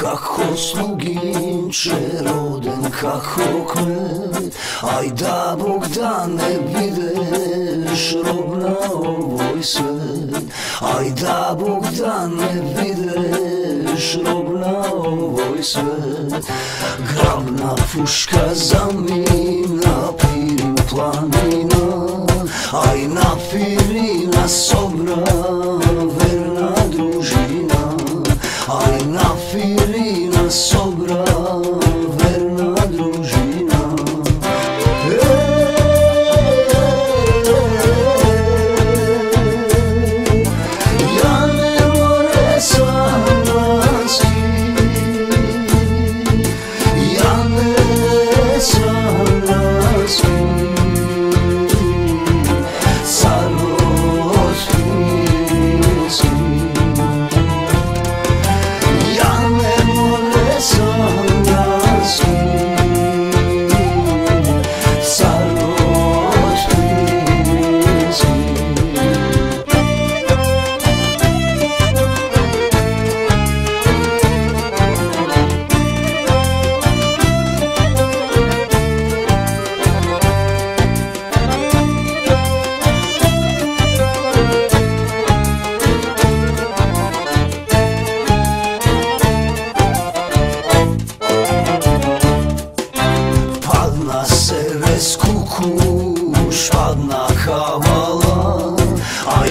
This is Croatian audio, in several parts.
Kako sluginče roden kako kmet. Aj da Bog da ne bideš rob na ovoj svet. Aj da Bog da ne bideš rob na ovoj svet. Grabna puška zamina pirim planina. Aj na pirina sobra verna družina. Aj na so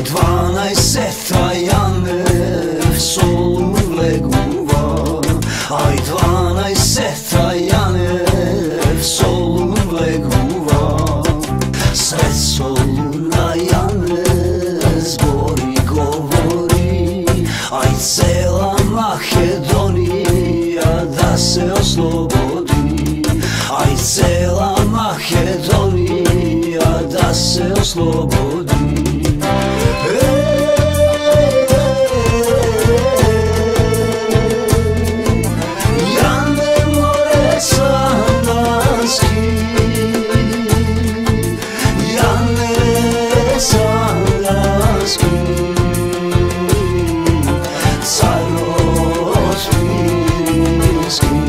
თვანა ისეთაიანე სულმე გუვა აი თვანა ისეთაიანე სულმე გუვა სესულნაიანე ზგორი გოვორი აი ცელა მაკედონია და სეოსლობოდი აი ცელა მაკედონია და სეოსლობოდი squeeze.